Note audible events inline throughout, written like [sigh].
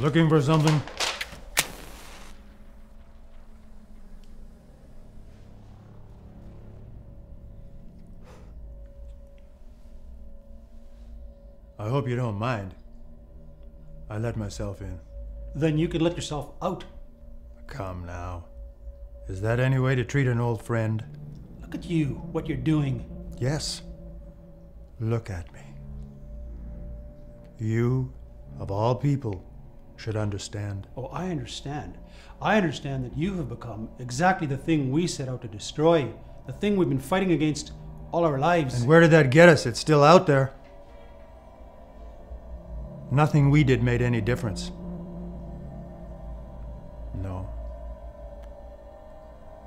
Looking for something? I hope you don't mind. I let myself in. Then you could let yourself out. Come now. Is that any way to treat an old friend? Look at you, what you're doing. Yes. Look at me. You, of all people, should understand. Oh, I understand. I understand that you have become exactly the thing we set out to destroy, the thing we've been fighting against all our lives. And where did that get us? It's still out there. Nothing we did made any difference. No.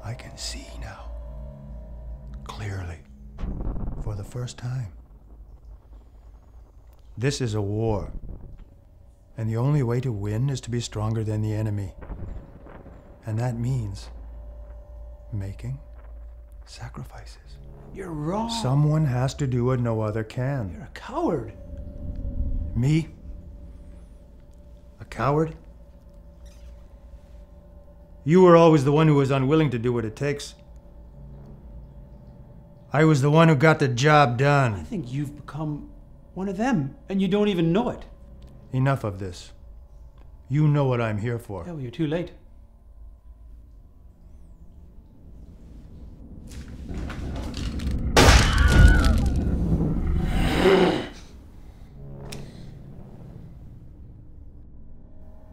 I can see now. Clearly. For the first time. This is a war. And the only way to win is to be stronger than the enemy. And that means making sacrifices. You're wrong. Someone has to do what no other can. You're a coward. Me? A coward? You were always the one who was unwilling to do what it takes. I was the one who got the job done. I think you've become one of them, and you don't even know it. Enough of this. You know what I'm here for. Well, you're too late.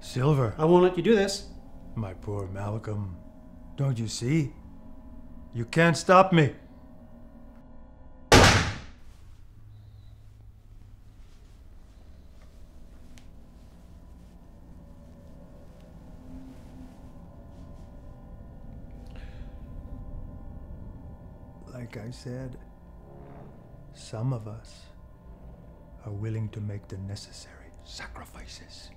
Silver. I won't let you do this. My poor Malcolm. Don't you see? You can't stop me. I said, some of us are willing to make the necessary sacrifices.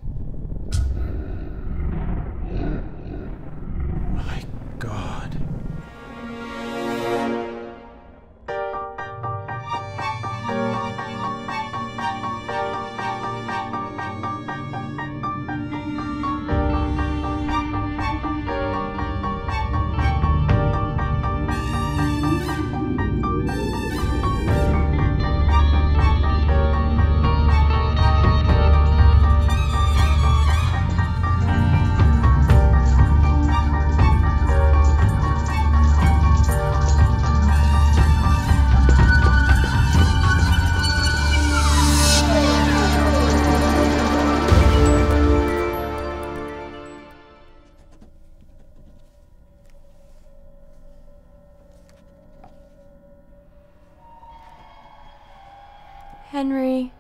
Henry,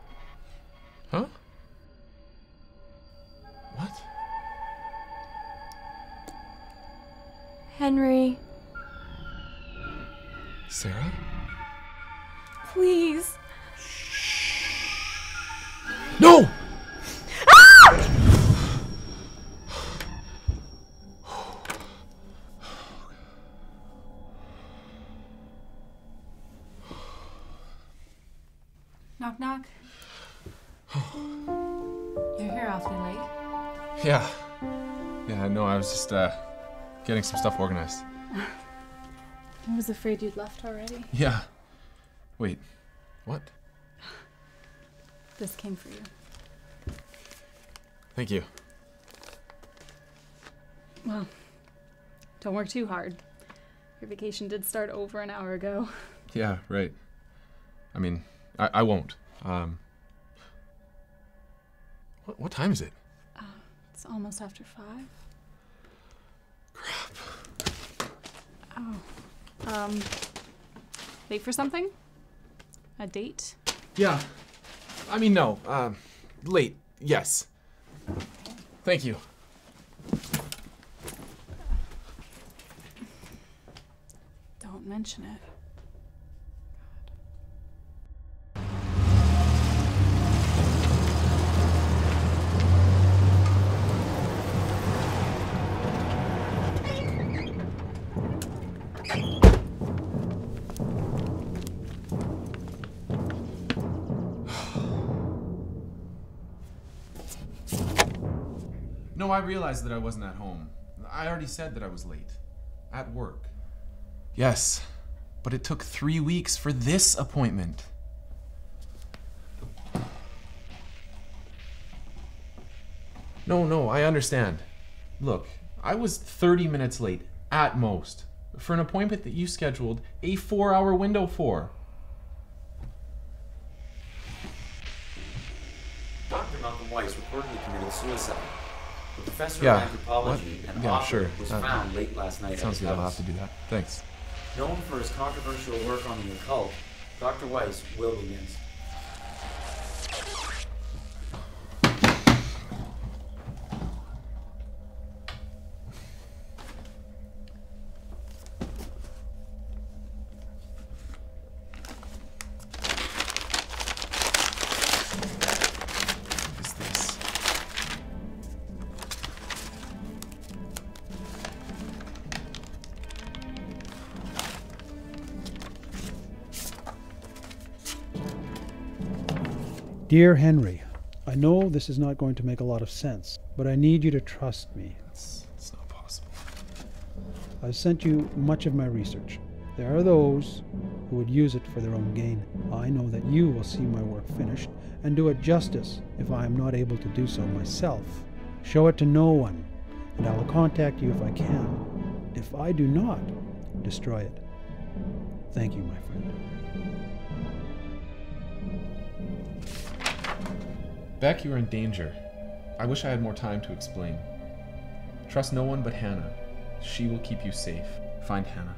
Knock knock. You're here awfully late. Yeah. Yeah, no, I was just uh getting some stuff organized. [laughs] I was afraid you'd left already. Yeah. Wait. What? This came for you. Thank you. Well, don't work too hard. Your vacation did start over an hour ago. Yeah, right. I mean, I, I won't. Um what, what time is it? It's almost after five. Crap. Oh. Um. Late for something? A date? Yeah. I mean, no. Um, late. Yes. Thank you. Don't mention it. No, I realized that I wasn't at home. I already said that I was late. At work. Yes, but it took three weeks for this appointment. No, no, I understand. Look, I was 30 minutes late, at most, for an appointment that you scheduled a four hour window for. Dr. Malcolm Weiss reportedly committed suicide. Professor Yeah, of anthropology what? and Yeah, author sure. was Uh, found late last night Sounds at good, his I'll have to do that. Thanks. Known for his controversial work on the occult, Dr. Weiss will begins. Dear Henry, I know this is not going to make a lot of sense, but I need you to trust me. It's, it's not possible. I've sent you much of my research. There are those who would use it for their own gain. I know that you will see my work finished and do it justice if I am not able to do so myself. Show it to no one, and I will contact you if I can. If I do not, destroy it. Thank you, my friend. Beck, you are in danger. I wish I had more time to explain. Trust no one but Hannah. She will keep you safe. Find Hannah.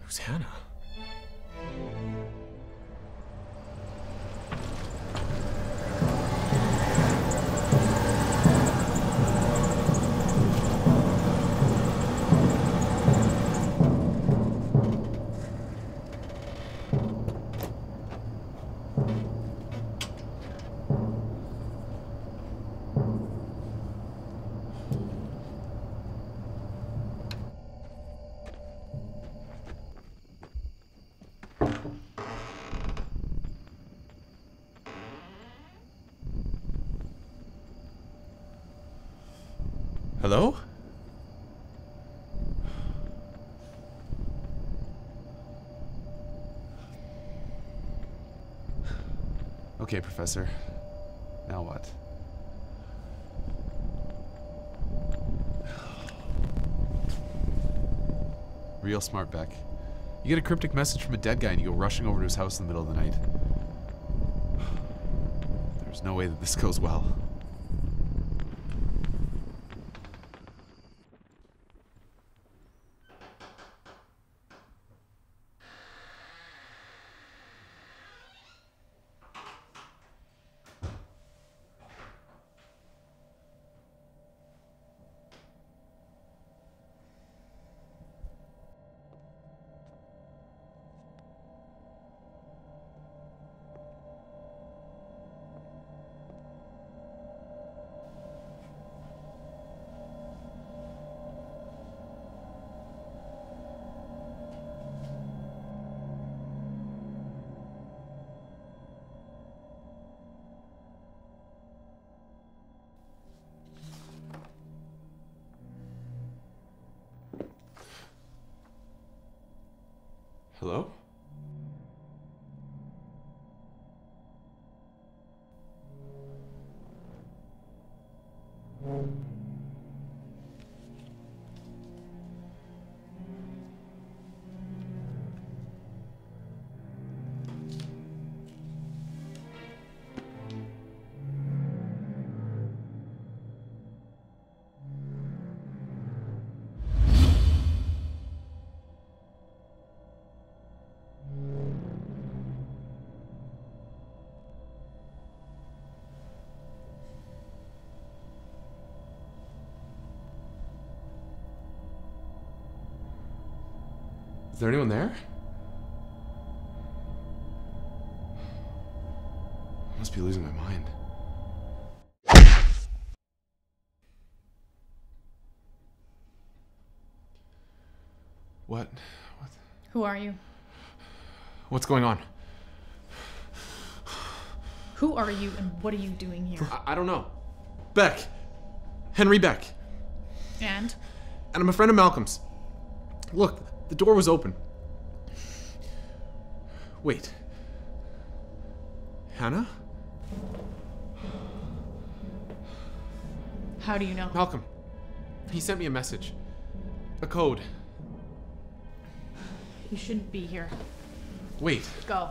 Who's Hannah? Hello? Okay, Professor. Now what? Real smart, Beck. You get a cryptic message from a dead guy and you go rushing over to his house in the middle of the night. There's no way that this goes well. Hello? There anyone there? I must be losing my mind. What? What? Who are you? What's going on? Who are you and what are you doing here? I, I don't know. Beck. Henry Beck. And And I'm a friend of Malcolm's. Look, the door was open. Wait. Hannah? how do you know? Malcolm. He sent me a message. A code. You shouldn't be here. Wait, Go.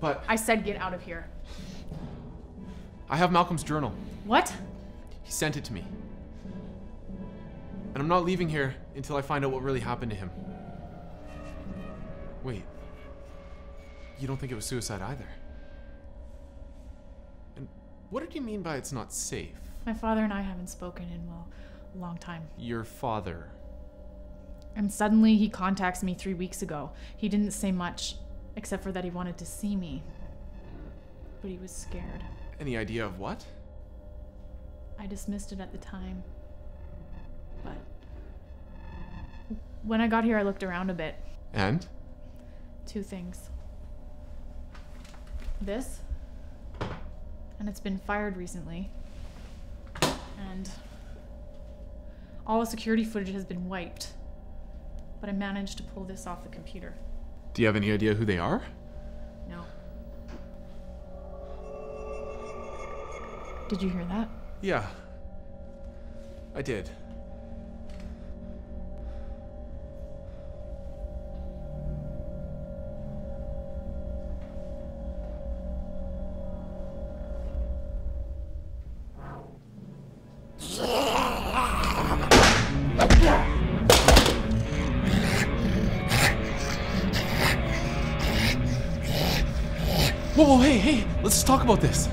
but I said get out of here. I have Malcolm's journal. What? He sent it to me. And I'm not leaving here until I find out what really happened to him. Wait. You don't think it was suicide either? And what did you mean by it's not safe? My father and I haven't spoken in, well, a long time. Your father. And suddenly he contacts me three weeks ago. He didn't say much, except for that he wanted to see me. But he was scared. Any idea of what? I dismissed it at the time. But when I got here, I looked around a bit. And? Two things. This, and it's been fired recently. And all the security footage has been wiped. But I managed to pull this off the computer. Do you have any idea who they are? No. Did you hear that? Yeah. I did. Whoa, whoa, hey, hey, let's talk about this.